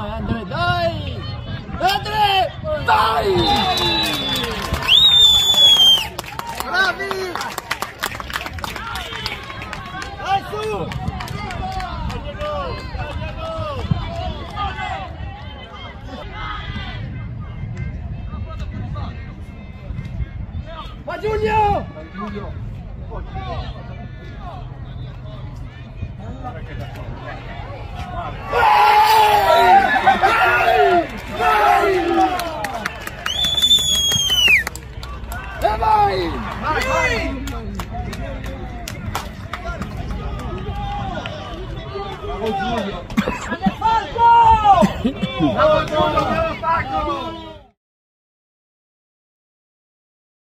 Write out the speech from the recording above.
Vai Andre, dai! Andre, vai! Bravi! Vai su! Va Giulio! Vai Giulio! Perché da fuori? Vai! Bravo Giulio! Bravo